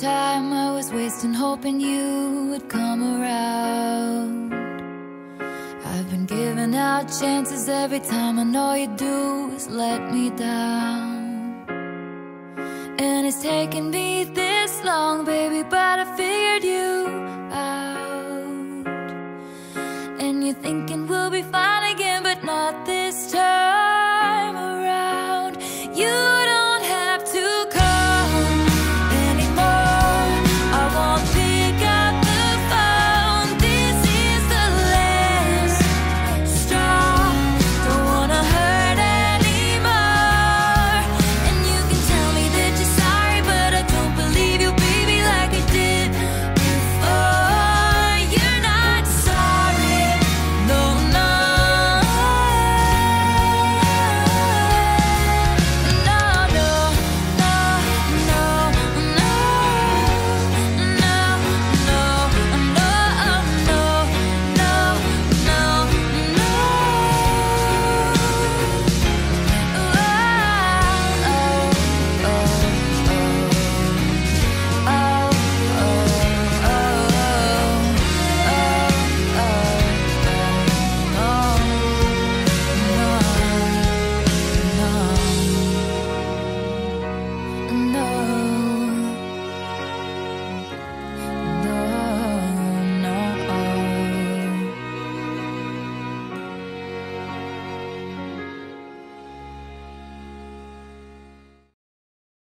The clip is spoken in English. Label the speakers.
Speaker 1: time I was wasting hoping you would come around. I've been giving out chances every time and all you do is let me down. And it's taken me this long, baby, but I figured you out. And you're thinking we'll be fine.